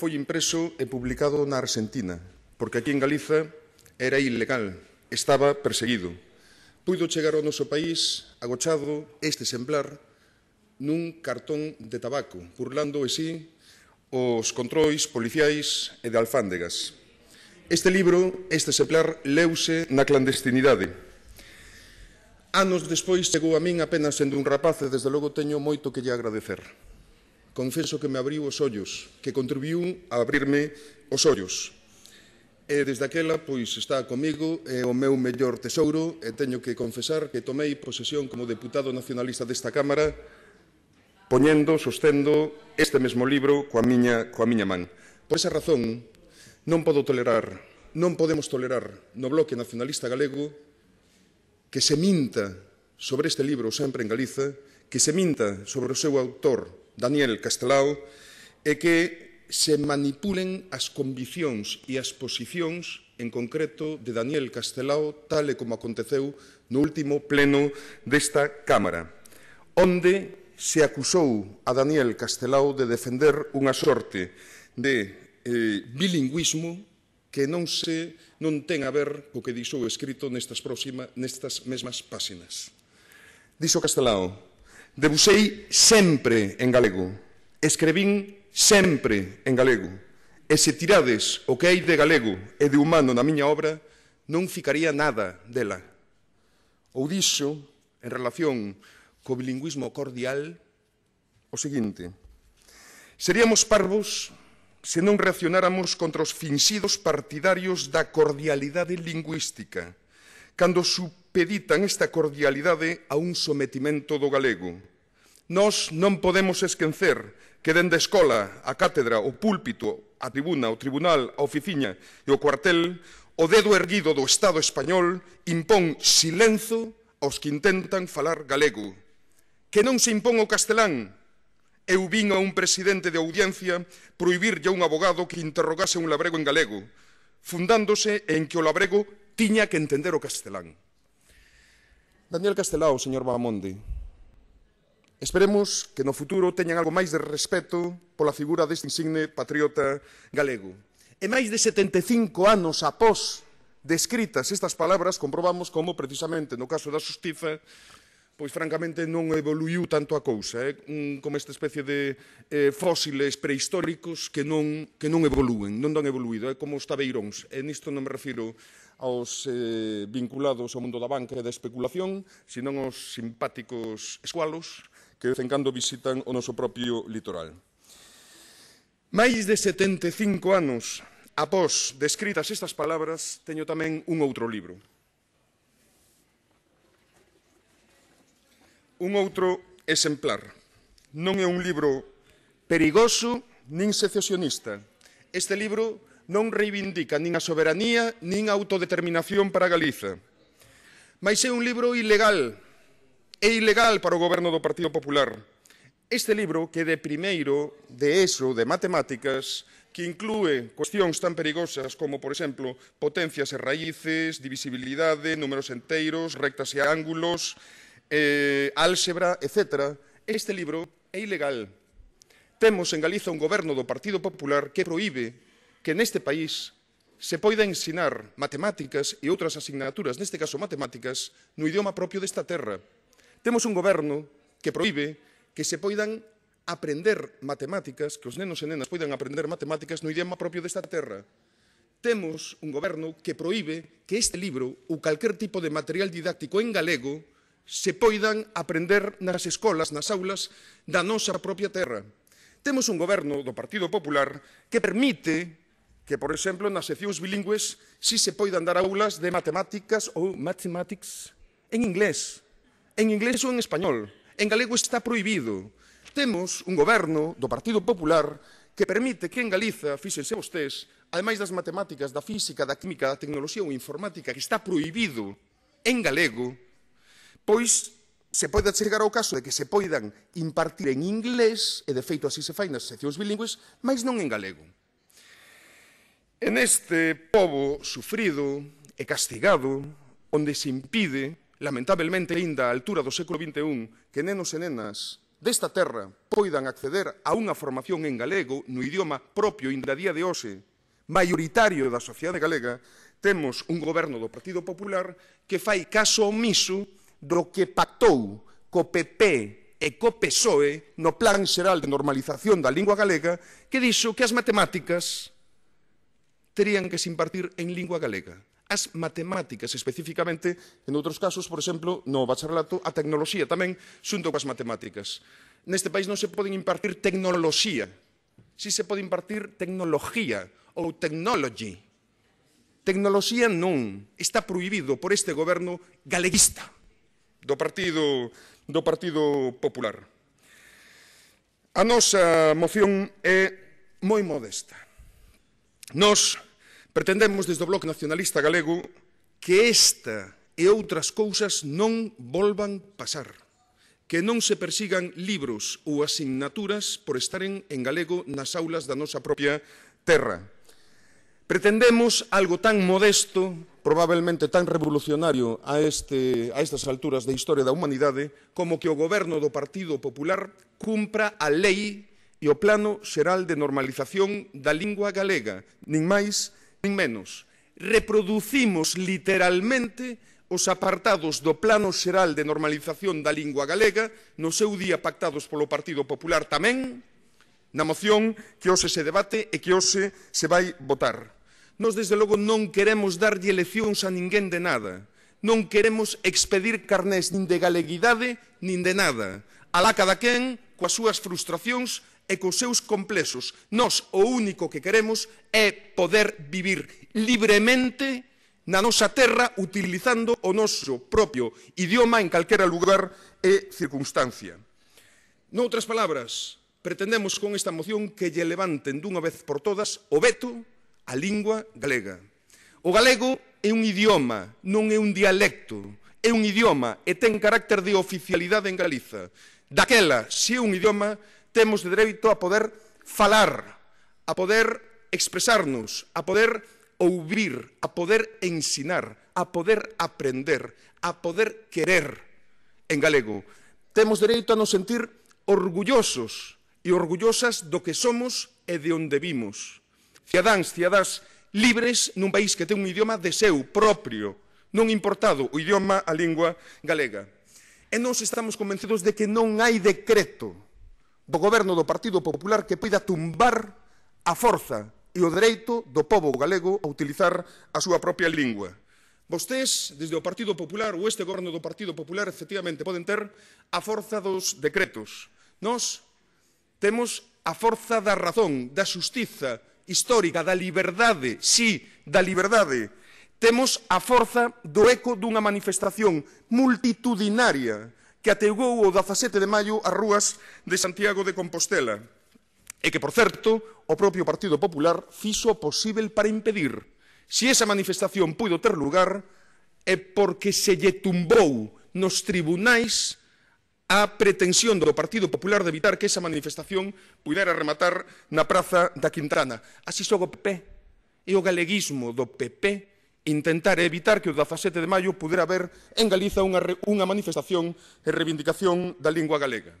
foi impreso e publicado na Argentina, porque aquí en Galiza era ilegal, estaba perseguido. Puido chegar ao noso país agochado este exemplar nun cartón de tabaco, burlando e sí os controis policiais e de alfándegas. Este libro, este exemplar, leuse na clandestinidade. Anos despois chegou a min apenas sendo un rapaz e desde logo teño moito que lle agradecer confeso que me abriu os ollos, que contribuiu a abrirme os ollos. E desde aquela, pois, está comigo, é o meu mellor tesouro, e teño que confesar que tomei posesión como deputado nacionalista desta Cámara, poñendo, sostendo este mesmo libro coa miña, coa miña man. Por esa razón, non podo tolerar, non podemos tolerar no bloque nacionalista galego que se minta sobre este libro sempre en Galiza, que se minta sobre o seu autor Daniel Castelao é que se manipulen as conviccións e as posicións en concreto de Daniel Castelao tal e como aconteceu no último pleno desta Cámara onde se acusou a Daniel Castelao de defender unha sorte de eh, bilingüismo que non se non ten a ver co que dixou escrito nestas próxima, nestas mesmas páxinas. Dixo Castelao, Debusei sempre en galego, escrevín sempre en galego, e se tirades o que hai de galego e de humano na miña obra, non ficaría nada dela. Ou dixo, en relación co bilingüismo cordial, o seguinte. Seríamos parvos se non reaccionáramos contra os finxidos partidarios da cordialidade lingüística, cando supeditan esta cordialidade a un sometimento do galego, Nós non podemos esquecer que dende a escola, a cátedra, o púlpito, a tribuna, o tribunal, a oficiña e o cuartel, o dedo erguido do Estado español impón silenzo aos que intentan falar galego. Que non se impón o castelán. Eu vin a un presidente de audiencia proibirlle a un abogado que interrogase un labrego en galego, fundándose en que o labrego tiña que entender o castelán. Daniel Castelao, señor Bahamonde, Esperemos que no futuro teñan algo máis de respeto pola figura deste insigne patriota galego. E máis de 75 anos após descritas estas palabras, comprobamos como precisamente no caso da Xustiza pois francamente non evoluiu tanto a cousa, eh? Un, como esta especie de eh, fósiles prehistóricos que non, que non evolúen, non dan evoluído, é eh? como os tabeiróns. E nisto non me refiro aos eh, vinculados ao mundo da banca e da especulación, senón aos simpáticos escualos que de vez en cando visitan o noso propio litoral. Máis de 75 anos após descritas estas palabras, teño tamén un outro libro. Un outro exemplar. Non é un libro perigoso nin secesionista. Este libro non reivindica nin a soberanía nin a autodeterminación para Galiza. Mas é un libro ilegal é ilegal para o goberno do Partido Popular. Este libro que de primeiro de ESO, de matemáticas, que inclúe cuestións tan perigosas como, por exemplo, potencias e raíces, divisibilidade, números enteiros, rectas e ángulos, eh, álxebra, etc. Este libro é ilegal. Temos en Galiza un goberno do Partido Popular que proíbe que neste país se poida ensinar matemáticas e outras asignaturas, neste caso matemáticas, no idioma propio desta terra. Temos un goberno que proíbe que se poidan aprender matemáticas, que os nenos e nenas poidan aprender matemáticas no idioma propio desta terra. Temos un goberno que proíbe que este libro ou calquer tipo de material didáctico en galego se poidan aprender nas escolas, nas aulas da nosa propia terra. Temos un goberno do Partido Popular que permite que, por exemplo, nas seccións bilingües si se poidan dar aulas de matemáticas ou mathematics en inglés en inglés ou en español. En galego está prohibido. Temos un goberno do Partido Popular que permite que en Galiza, fíxense vostés, ademais das matemáticas, da física, da química, da tecnoloxía ou informática, que está prohibido en galego, pois se pode chegar ao caso de que se poidan impartir en inglés, e de feito así se fai nas seccións bilingües, mas non en galego. En este povo sufrido e castigado, onde se impide lamentablemente ainda a altura do século XXI, que nenos e nenas desta terra poidan acceder a unha formación en galego no idioma propio inda día de hoxe, maioritario da sociedade galega, temos un goberno do Partido Popular que fai caso omiso do que pactou co PP e co PSOE no Plan Xeral de Normalización da Lingua Galega que dixo que as matemáticas terían que se impartir en lingua galega as matemáticas, especificamente, en outros casos, por exemplo, no bacharelato, a tecnoloxía tamén xunto coas matemáticas. Neste país non se poden impartir tecnoloxía, si se pode impartir tecnoloxía ou technology. Tecnoloxía non, está prohibido por este goberno galeguista do Partido, do partido Popular. A nosa moción é moi modesta. Nos Pretendemos desde o Bloque Nacionalista Galego que esta e outras cousas non volvan pasar, que non se persigan libros ou asignaturas por estaren en galego nas aulas da nosa propia terra. Pretendemos algo tan modesto, probablemente tan revolucionario a, este, a estas alturas da historia da humanidade, como que o goberno do Partido Popular cumpra a lei e o plano xeral de normalización da lingua galega, nin máis nin menos, reproducimos literalmente os apartados do Plano Xeral de Normalización da Lingua Galega no seu día pactados polo Partido Popular tamén na moción que hoxe se debate e que hoxe se vai votar. Nos, desde logo, non queremos darlle leccións a ninguén de nada. Non queremos expedir carnés nin de galeguidade nin de nada. Alá cada quen coas súas frustracións e cos seus complexos. Nos o único que queremos é poder vivir libremente na nosa terra utilizando o noso propio idioma en calquera lugar e circunstancia. Noutras palabras, pretendemos con esta moción que lle levanten dunha vez por todas o veto á lingua galega. O galego é un idioma, non é un dialecto, é un idioma e ten carácter de oficialidade en Galiza. Daquela, se é un idioma, temos dereito a poder falar, a poder expresarnos, a poder ouvir, a poder ensinar, a poder aprender, a poder querer en galego. Temos dereito a nos sentir orgullosos e orgullosas do que somos e de onde vimos. Ciadáns, ciadás libres nun país que ten un idioma de seu propio, non importado, o idioma, a lingua galega. E nós estamos convencidos de que non hai decreto do goberno do Partido Popular que poida tumbar a forza e o dereito do povo galego a utilizar a súa propia lingua. Vostés, desde o Partido Popular ou este goberno do Partido Popular, efectivamente poden ter a forza dos decretos. Nós temos a forza da razón, da xustiza histórica, da liberdade, sí, da liberdade. Temos a forza do eco dunha manifestación multitudinaria que ateugou o 17 de maio as rúas de Santiago de Compostela e que, por certo, o propio Partido Popular fixo o posible para impedir. Si esa manifestación puido ter lugar é porque se lle tumbou nos tribunais a pretensión do Partido Popular de evitar que esa manifestación pudera rematar na Praza da Quintana. Así xogo o PP e o galeguismo do PP intentar evitar que o 17 de maio pudera haber en Galiza unha, unha manifestación e reivindicación da lingua galega.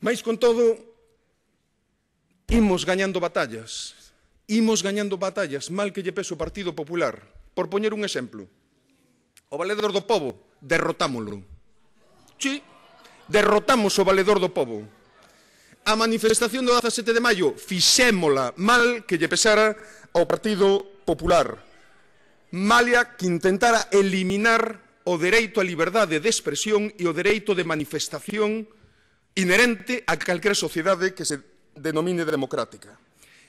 Mais, con todo, imos gañando batallas, imos gañando batallas, mal que lle peso o Partido Popular. Por poñer un exemplo, o valedor do povo, derrotámolo. Sí, derrotamos o valedor do povo. A manifestación do 17 de maio fixémola mal que lle pesara ao Partido Popular malia que intentara eliminar o dereito á liberdade de expresión e o dereito de manifestación inherente a calquera sociedade que se denomine democrática.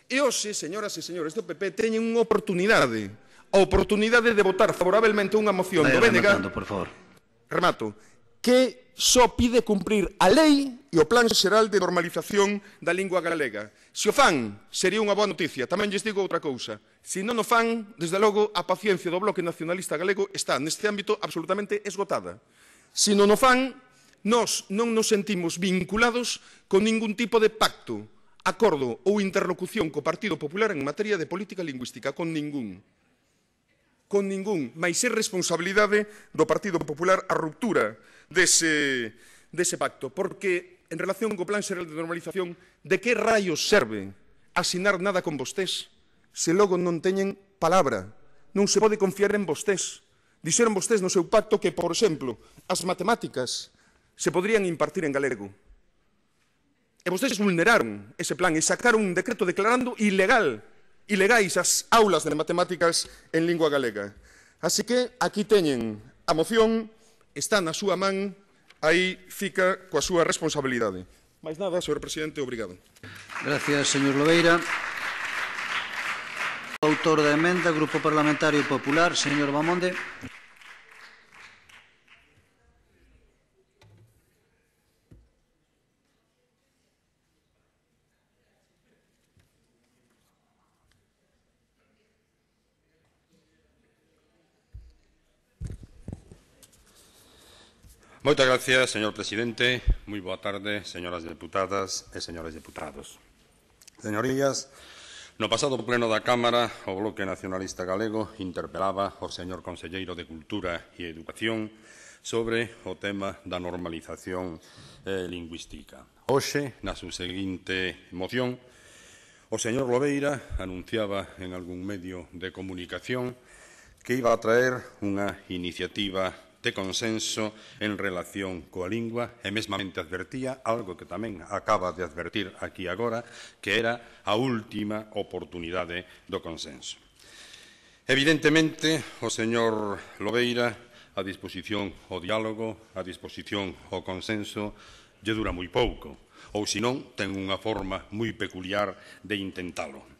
E hoxe, señoras e señores do PP, teñen unha oportunidade, a oportunidade de votar favorablemente unha moción Vaya do BNG. Por favor. Remato que só pide cumprir a lei e o Plan Xeral de Normalización da Lingua Galega. Se o fan, sería unha boa noticia. Tamén lles digo outra cousa. Se non o fan, desde logo, a paciencia do Bloque Nacionalista Galego está neste ámbito absolutamente esgotada. Se non o fan, nós non nos sentimos vinculados con ningún tipo de pacto, acordo ou interlocución co Partido Popular en materia de política lingüística, con ningún con ningún, mais é responsabilidade do Partido Popular a ruptura dese, dese pacto. Porque, en relación co plan xeral de normalización, de que raios serve asinar nada con vostés se logo non teñen palabra? Non se pode confiar en vostés. Dixeron vostés no seu pacto que, por exemplo, as matemáticas se podrían impartir en galego. E vostedes vulneraron ese plan e sacaron un decreto declarando ilegal, ilegais as aulas de matemáticas en lingua galega. Así que aquí teñen a moción está na súa man, aí fica coa súa responsabilidade. Mais nada, señor presidente, obrigado. Gracias, señor Lobeira. Autor da emenda, Grupo Parlamentario Popular, señor Bamonde. Moitas gracias, señor presidente. Moi boa tarde, señoras deputadas e señores deputados. Señorías, no pasado pleno da Cámara, o Bloque Nacionalista Galego interpelaba ao señor Conselleiro de Cultura e Educación sobre o tema da normalización eh, lingüística. Hoxe, na subseguinte moción, o señor Lobeira anunciaba en algún medio de comunicación que iba a traer unha iniciativa de consenso en relación coa lingua e mesmamente advertía algo que tamén acaba de advertir aquí agora, que era a última oportunidade do consenso. Evidentemente, o señor Lobeira a disposición ao diálogo, a disposición ao consenso, lle dura moi pouco, ou senón ten unha forma moi peculiar de intentalo.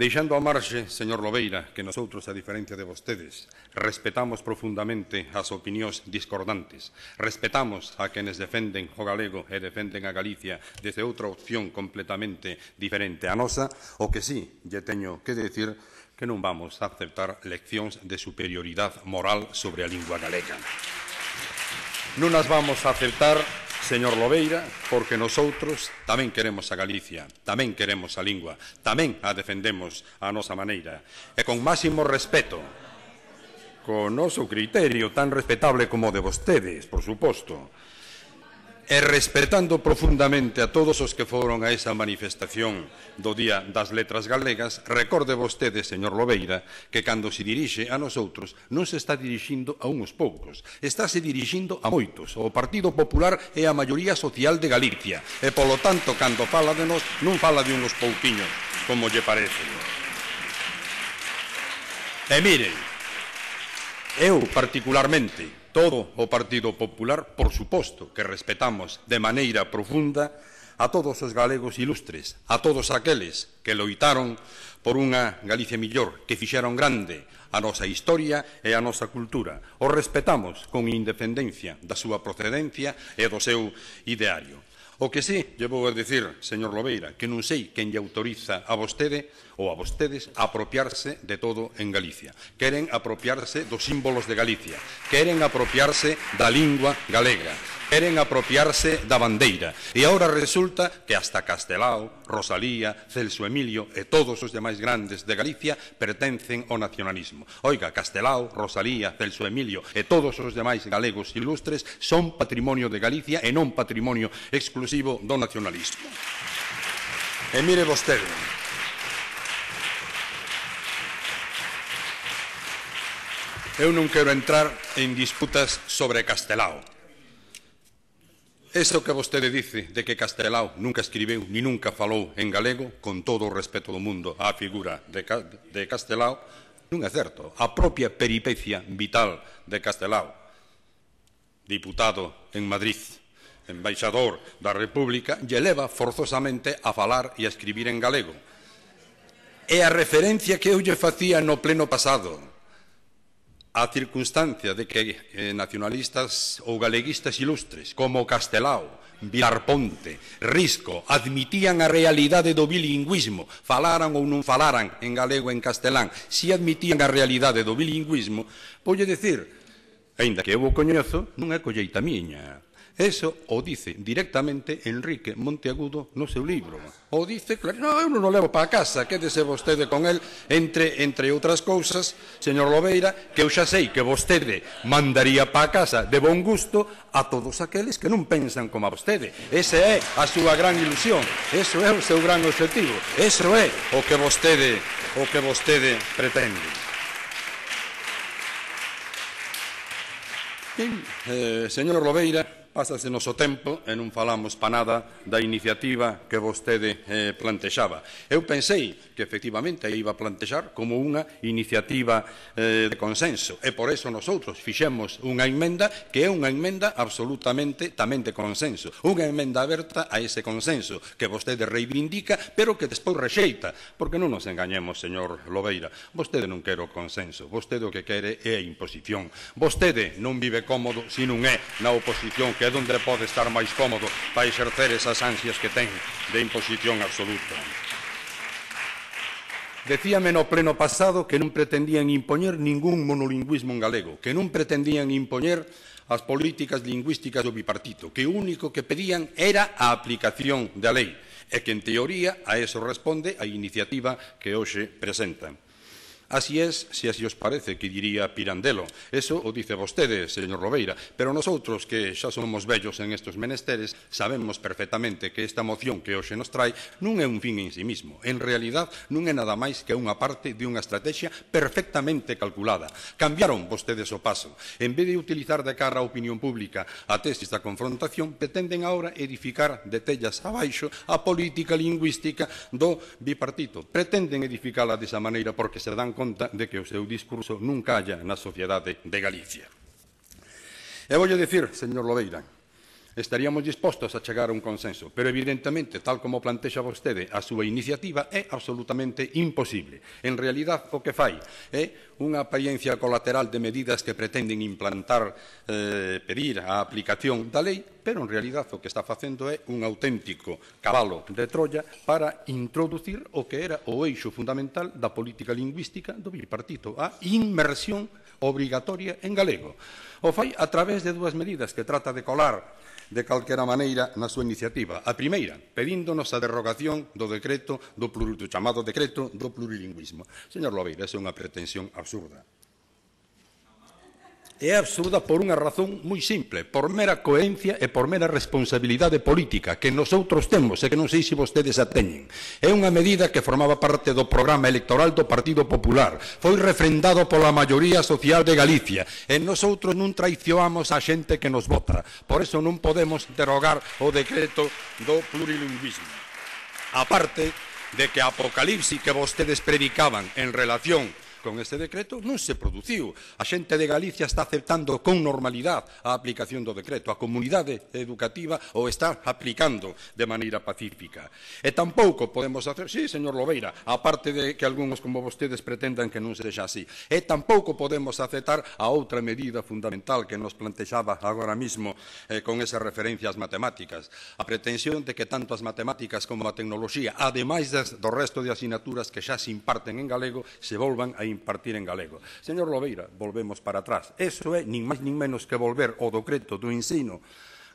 Deixando a marxe, señor Lobeira, que nosotros, a diferencia de vostedes, respetamos profundamente as opinións discordantes, respetamos a quenes defenden o galego e defenden a Galicia desde outra opción completamente diferente a nosa, o que sí lle teño que decir que non vamos a aceptar leccións de superioridade moral sobre a lingua galega. Non as vamos a aceptar señor Lobeira, porque nosotros tamén queremos a Galicia, tamén queremos a lingua, tamén a defendemos a nosa maneira. E con máximo respeto, con noso criterio tan respetable como o de vostedes, por suposto, e respetando profundamente a todos os que foron a esa manifestación do Día das Letras Galegas, recorde vostede, señor Lobeira, que cando se dirixe a nosotros non se está dirixindo a uns poucos, estáse dirixindo a moitos, ao Partido Popular e a maioría social de Galicia, e polo tanto, cando fala de nós, non fala de unos pouquiños, como lle parece. E miren, eu particularmente, todo o Partido Popular, por suposto que respetamos de maneira profunda a todos os galegos ilustres, a todos aqueles que loitaron por unha Galicia millor, que fixeron grande a nosa historia e a nosa cultura. O respetamos con independencia da súa procedencia e do seu ideario. O que sí, llevo a decir, señor Lobeira, que non sei quen lle autoriza a vostede ou a vostedes apropiarse de todo en Galicia. Queren apropiarse dos símbolos de Galicia, queren apropiarse da lingua galega, queren apropiarse da bandeira. E agora resulta que hasta Castelao, Rosalía, Celso Emilio e todos os demais grandes de Galicia pertencen ao nacionalismo. Oiga, Castelao, Rosalía, Celso Emilio e todos os demais galegos ilustres son patrimonio de Galicia e non patrimonio exclusivo do nacionalismo. E mire vostede, Eu non quero entrar en disputas sobre Castelao. Eso que vostede dice de que Castelao nunca escribeu ni nunca falou en galego, con todo o respeto do mundo á figura de, de Castelao, non é certo. A propia peripecia vital de Castelao, diputado en Madrid, embaixador da República, lle leva forzosamente a falar e a escribir en galego. É a referencia que eu lle facía no pleno pasado, a circunstancia de que eh, nacionalistas ou galeguistas ilustres como Castelao, Vilarponte, Risco admitían a realidade do bilingüismo, falaran ou non falaran en galego en castelán, si admitían a realidade do bilingüismo, polle decir, aínda que eu o coñezo, non é colleita miña, Eso o dice directamente Enrique Monteagudo no seu libro. O dice, claro, no, eu non o levo para casa, quédese vostede con el, entre, entre outras cousas, señor Lobeira, que eu xa sei que vostede mandaría para casa de bon gusto a todos aqueles que non pensan como a vostede. Esa é a súa gran ilusión, eso é o seu gran objetivo, eso é o que vostede, o que vostede pretende. Bien, eh, señor Lobeira, Pásase noso tempo e non falamos pa nada da iniciativa que vostede eh, plantexaba. Eu pensei que efectivamente iba a plantexar como unha iniciativa eh, de consenso e por eso nosotros fixemos unha enmenda que é unha enmenda absolutamente tamén de consenso, unha enmenda aberta a ese consenso que vostede reivindica pero que despois rexeita, porque non nos engañemos, señor Lobeira, vostede non quere o consenso, vostede o que quere é a imposición. Vostede non vive cómodo se non é na oposición que é donde pode estar máis cómodo para exercer esas ansias que ten de imposición absoluta. Decíame no pleno pasado que non pretendían impoñer ningún monolingüismo en galego, que non pretendían impoñer as políticas lingüísticas do bipartito, que o único que pedían era a aplicación da lei, e que en teoría a eso responde a iniciativa que hoxe presentan. Así es, se así os parece, que diría Pirandelo. Eso o dice vostede, señor Lobeira, pero nosotros que xa somos vellos en estos menesteres sabemos perfectamente que esta moción que hoxe nos trae non é un fin en sí mismo. En realidad non é nada máis que unha parte de unha estrategia perfectamente calculada. Cambiaron vostedes o paso. En vez de utilizar de cara a opinión pública a tesis da confrontación, pretenden agora edificar de tellas abaixo a política lingüística do bipartito. Pretenden edificala desa maneira porque se dan conta de que o seu discurso non calla na sociedade de Galicia. E voulle dicir, señor Lobeira, estaríamos dispostos a chegar a un consenso, pero evidentemente, tal como plantexa vostede, a súa iniciativa é absolutamente imposible. En realidad, o que fai é unha apariencia colateral de medidas que pretenden implantar, eh, pedir a aplicación da lei, pero en realidad o que está facendo é un auténtico cabalo de Troya para introducir o que era o eixo fundamental da política lingüística do bipartito, a inmersión obrigatoria en galego. O fai a través de dúas medidas que trata de colar de calquera maneira na súa iniciativa. A primeira, pedíndonos a derrogación do decreto do, plur, do chamado decreto do plurilingüismo. Señor Lobeira, esa é unha pretensión absurda é absurda por unha razón moi simple, por mera coherencia e por mera responsabilidade política que nosotros temos e que non sei se vostedes a teñen. É unha medida que formaba parte do programa electoral do Partido Popular, foi refrendado pola maioría social de Galicia e nosotros non traicionamos a xente que nos vota. Por eso non podemos derogar o decreto do plurilingüismo. parte de que a apocalipsis que vostedes predicaban en relación con este decreto non se produciu. A xente de Galicia está aceptando con normalidade a aplicación do decreto. A comunidade educativa o está aplicando de maneira pacífica. E tampouco podemos hacer... Sí, señor Lobeira, aparte de que algúns como vostedes pretendan que non se deixa así. E tampouco podemos aceptar a outra medida fundamental que nos plantexaba agora mismo eh, con esas referencias matemáticas. A pretensión de que tanto as matemáticas como a tecnoloxía, ademais das, do resto de asignaturas que xa se imparten en galego, se volvan a impartir en galego. Señor Lobeira, volvemos para atrás. Eso é nin máis nin menos que volver ao decreto do ensino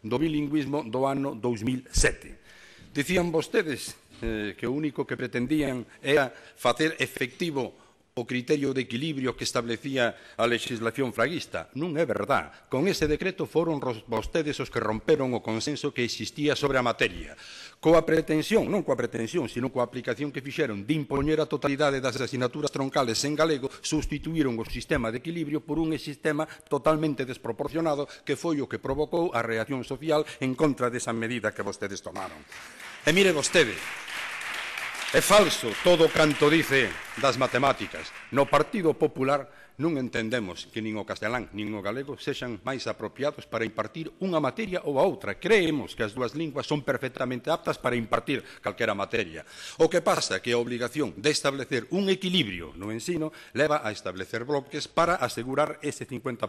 do bilingüismo do ano 2007. Dicían vostedes eh, que o único que pretendían era facer efectivo o criterio de equilibrio que establecía a legislación fraguista. Non é verdad. Con ese decreto foron vostedes os que romperon o consenso que existía sobre a materia. Coa pretensión, non coa pretensión, sino coa aplicación que fixeron de impoñer a totalidade das asignaturas troncales en galego, sustituíron o sistema de equilibrio por un sistema totalmente desproporcionado que foi o que provocou a reacción social en contra desa medida que vostedes tomaron. E mire vostede, É falso todo canto dice das matemáticas. No Partido Popular non entendemos que nin o castelán nin o galego sexan máis apropiados para impartir unha materia ou a outra. Creemos que as dúas linguas son perfectamente aptas para impartir calquera materia. O que pasa que a obligación de establecer un equilibrio no ensino leva a establecer bloques para asegurar ese 50%.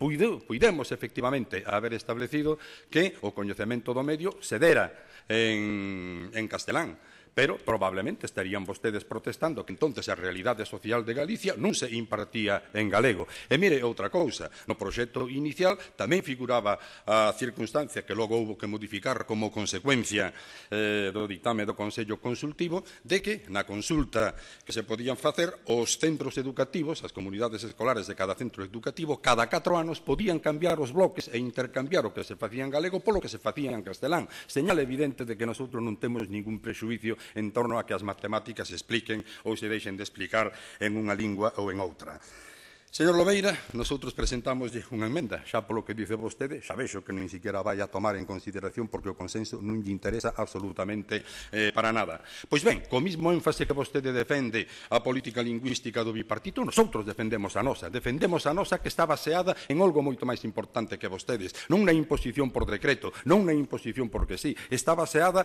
Puide, puidemos efectivamente haber establecido que o coñecemento do medio se dera en, en castelán, pero probablemente estarían vostedes protestando que entonces a realidade social de Galicia non se impartía en galego. E mire outra cousa, no proxecto inicial tamén figuraba a circunstancia que logo houve que modificar como consecuencia eh, do ditame do Consello Consultivo de que na consulta que se podían facer os centros educativos, as comunidades escolares de cada centro educativo, cada 4 anos podían cambiar os bloques e intercambiar o que se facía en galego polo que se facía en castelán. Señal evidente de que nosotros non temos ningún prexuicio en torno a que as matemáticas expliquen ou se deixen de explicar en unha lingua ou en outra. Señor Lobeira, nosotros presentamos unha enmenda, xa polo que dice vostede, xa vexo que nin siquiera vai a tomar en consideración porque o consenso non lle interesa absolutamente eh, para nada. Pois ben, co mismo énfase que vostede defende a política lingüística do bipartito, nosotros defendemos a nosa, defendemos a nosa que está baseada en algo moito máis importante que vostedes, non na imposición por decreto, non na imposición porque sí, está baseada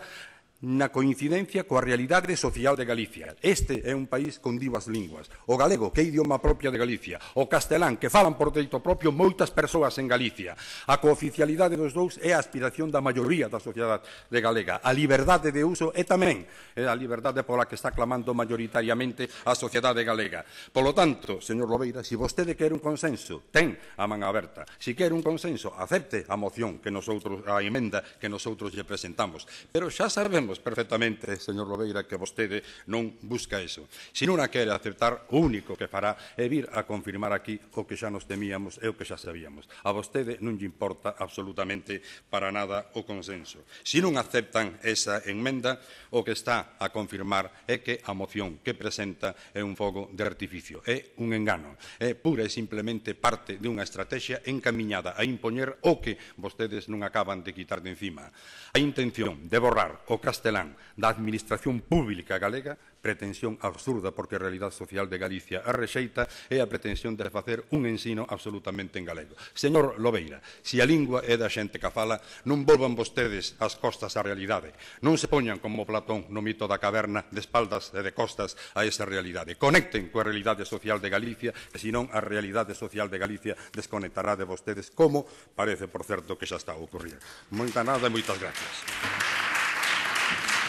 na coincidencia coa realidade social de Galicia. Este é un país con divas linguas. O galego, que é idioma propia de Galicia. O castelán, que falan por deito propio moitas persoas en Galicia. A cooficialidade dos dous é a aspiración da maioría da sociedade de galega. A liberdade de uso é tamén a liberdade pola que está clamando maioritariamente a sociedade galega. Polo tanto, señor Lobeira, se si vostede quer un consenso, ten a man aberta. Se si quer un consenso, acepte a moción que nosotros, a emenda que nosotros lle presentamos. Pero xa sabemos sabemos perfectamente, señor Lobeira, que vostede non busca eso. Se non a quere aceptar, o único que fará é vir a confirmar aquí o que xa nos temíamos e o que xa sabíamos. A vostede non lle importa absolutamente para nada o consenso. Se non aceptan esa enmenda, o que está a confirmar é que a moción que presenta é un fogo de artificio, é un engano, é pura e simplemente parte dunha estrategia encaminhada a impoñer o que vostedes non acaban de quitar de encima. A intención de borrar o castellano castelán da Administración Pública Galega, pretensión absurda porque a realidade social de Galicia a rexeita, é a pretensión de facer un ensino absolutamente en galego. Señor Lobeira, se a lingua é da xente que fala, non volvan vostedes as costas á realidade. Non se poñan como Platón no mito da caverna de espaldas e de costas a esa realidade. Conecten coa realidade social de Galicia, e senón a realidade social de Galicia desconectará de vostedes como parece, por certo, que xa está a ocurrir. Moita nada e moitas gracias.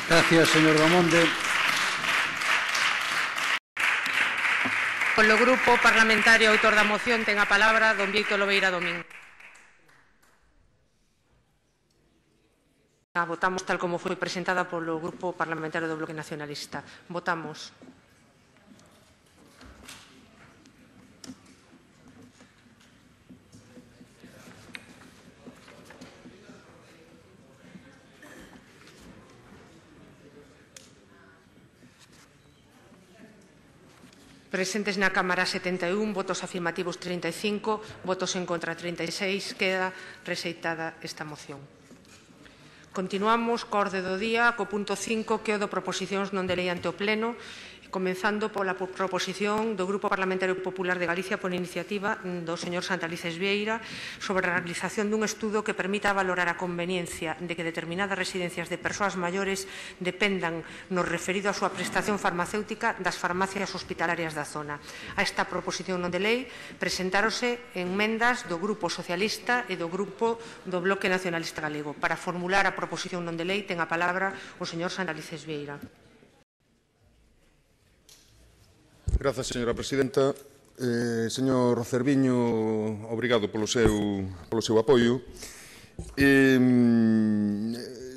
Gracias, señor Gamonde. Polo Grupo Parlamentario Autor da Moción ten a palabra don Víctor Lobeira Domingo. A ah, votamos tal como foi presentada polo Grupo Parlamentario do Bloque Nacionalista. Votamos. Presentes na Cámara 71, votos afirmativos 35, votos en contra 36, queda rexeitada esta moción. Continuamos co orde do día, co punto 5, que é o do proposicións non de lei ante o Pleno, comenzando pola proposición do Grupo Parlamentario Popular de Galicia por iniciativa do señor Santalices Vieira sobre a realización dun estudo que permita valorar a conveniencia de que determinadas residencias de persoas maiores dependan no referido a súa prestación farmacéutica das farmacias hospitalarias da zona. A esta proposición non de lei presentarose enmendas do Grupo Socialista e do Grupo do Bloque Nacionalista Galego. Para formular a proposición non de lei ten a palabra o señor Santalices Vieira. Grazas, señora presidenta. Eh, señor Cerviño, obrigado polo seu, polo seu apoio. Eh,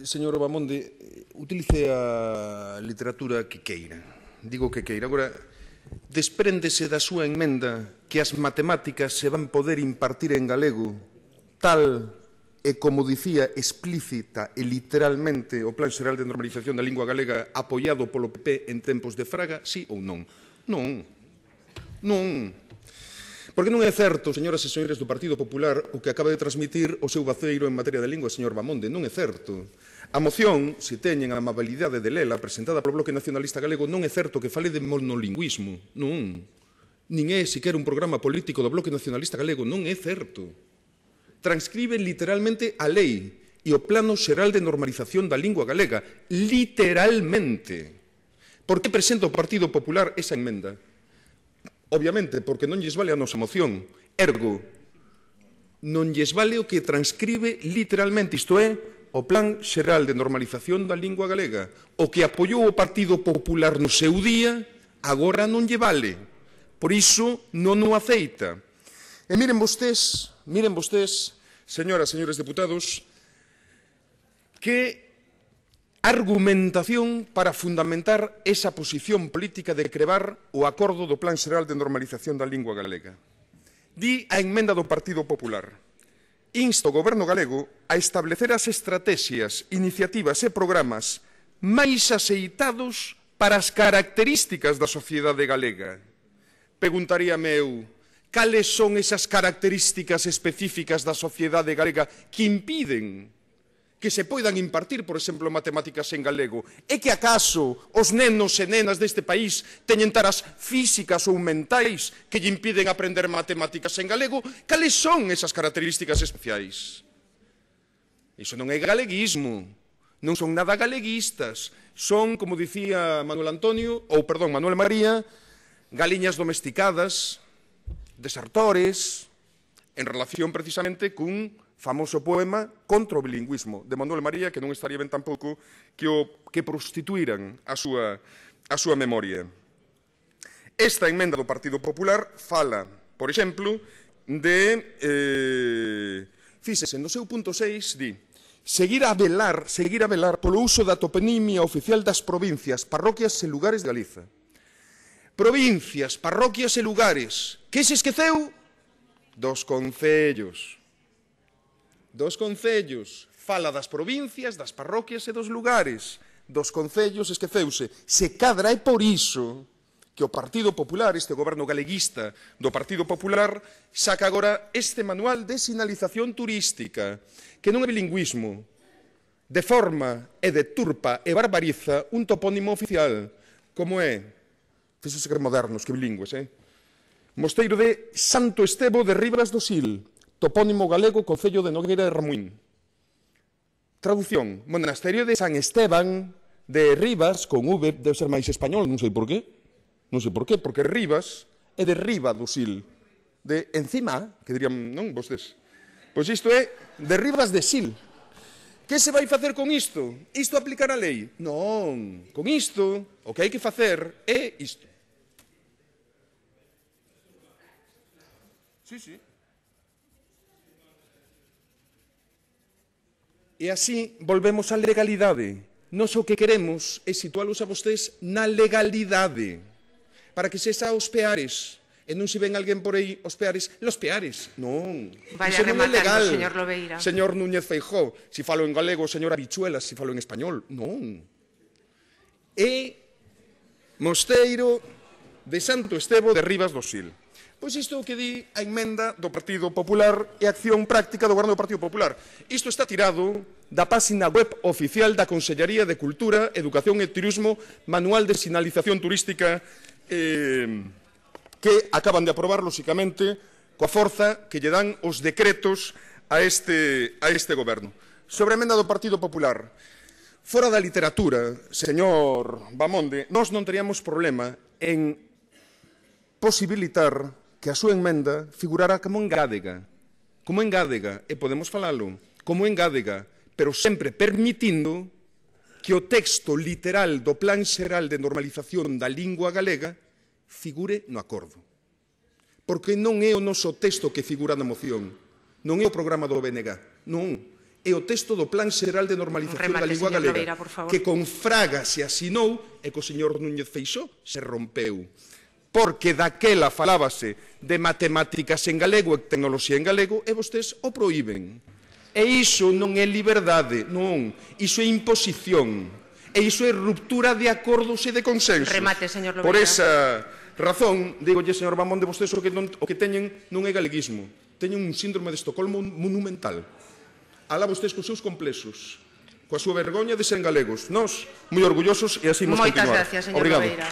señor Obamonde, utilice a literatura que queira. Digo que queira. Agora, despréndese da súa enmenda que as matemáticas se van poder impartir en galego tal e como dicía explícita e literalmente o Plan Xeral de Normalización da Lingua Galega apoiado polo PP en tempos de Fraga, sí ou non? Non, non. Porque non é certo, señoras e señores do Partido Popular, o que acaba de transmitir o seu vaceiro en materia de lingua, señor Bamonde, non é certo. A moción, se teñen a amabilidade de lela, presentada polo Bloque Nacionalista Galego, non é certo que fale de monolingüismo, non. Nin é sequer un programa político do Bloque Nacionalista Galego, non é certo. Transcribe literalmente a lei e o Plano Xeral de Normalización da Lingua Galega, literalmente. Por que presenta o Partido Popular esa enmenda? Obviamente, porque non lles vale a nosa moción. Ergo, non lles vale o que transcribe literalmente, isto é, o Plan Xeral de Normalización da Lingua Galega. O que apoiou o Partido Popular no seu día, agora non lle vale. Por iso non o aceita. E miren vostés, miren vostés, señoras, señores deputados, que argumentación para fundamentar esa posición política de crevar o acordo do Plan Xeral de Normalización da Lingua Galega. Di a enmenda do Partido Popular. Insto o Goberno galego a establecer as estrategias, iniciativas e programas máis aceitados para as características da sociedade galega. Preguntaríame eu, cales son esas características específicas da sociedade galega que impiden que se poidan impartir, por exemplo, matemáticas en galego. É que acaso os nenos e nenas deste país teñen taras físicas ou mentais que lle impiden aprender matemáticas en galego? Cales son esas características especiais? Iso non é galeguismo, non son nada galeguistas, son, como dicía Manuel Antonio, ou perdón, Manuel María, galiñas domesticadas, desertores, en relación precisamente cun famoso poema contra o bilingüismo de Manuel María que non estaría ben tampouco que, o, que prostituíran a súa, a súa memoria. Esta enmenda do Partido Popular fala, por exemplo, de... Eh, fíxese, no seu punto 6 di seguir a velar, seguir a velar polo uso da toponimia oficial das provincias, parroquias e lugares de Galiza. Provincias, parroquias e lugares. Que se esqueceu? Dos concellos dos concellos, fala das provincias, das parroquias e dos lugares dos concellos esqueceuse. Se cadra é por iso que o Partido Popular, este goberno galeguista do Partido Popular, saca agora este manual de sinalización turística, que non é bilingüismo, de forma e de turpa e barbariza un topónimo oficial, como é, fixose que modernos, que bilingües, eh? Mosteiro de Santo Estebo de Ribas do Sil, Topónimo galego Concello de Nogueira de Ramuín. Traducción, Monasterio de San Esteban de Rivas, con V, debe ser máis español, non sei por qué. Non sei por qué, porque Rivas é de riba do Sil. De encima, que dirían, non, vostedes. Pois isto é de Rivas de Sil. Que se vai facer con isto? Isto aplicar a lei? Non, con isto o que hai que facer é isto. Sí, sí. E así volvemos á legalidade. Nos o que queremos é situalos a vostés na legalidade, para que se xa os peares, e non se ven alguén por aí os peares, los peares, non. Vaya non é legal, señor Lobeira. Señor Núñez Feijó, si falo en galego, señora Bichuelas, si falo en español, non. E Mosteiro de Santo Estevo de Rivas do Sil. Pois isto é o que di a emenda do Partido Popular e a acción práctica do Goberno do Partido Popular. Isto está tirado da página web oficial da Consellería de Cultura, Educación e Turismo, Manual de Sinalización Turística, eh, que acaban de aprobar, lóxicamente, coa forza que lle dan os decretos a este, a este goberno. Sobre a emenda do Partido Popular, fora da literatura, señor Bamonde, nós non teríamos problema en posibilitar que a súa emenda figurara como engádega. Como engádega, e podemos falalo, como engádega, pero sempre permitindo que o texto literal do Plan Xeral de Normalización da Lingua Galega figure no acordo. Porque non é o noso texto que figura na moción, non é o programa do BNG, non, é o texto do Plan Xeral de Normalización remate, da Lingua Galega, Noveira, que con Fraga se asinou e co señor Núñez Feixó se rompeu porque daquela falábase de matemáticas en galego e tecnoloxía en galego, e vostés o proíben. E iso non é liberdade, non, iso é imposición, e iso é ruptura de acordos e de consensos. Remate, señor Lobera. Por esa razón, digolle, señor Mamón, de vostés o que, non, o que teñen non é galeguismo, teñen un síndrome de Estocolmo monumental. Alá vostés cos seus complexos, coa súa vergoña de ser galegos. Nós, moi orgullosos, e así imos continuar. Moitas gracias, señor Obrigado. Lobeira.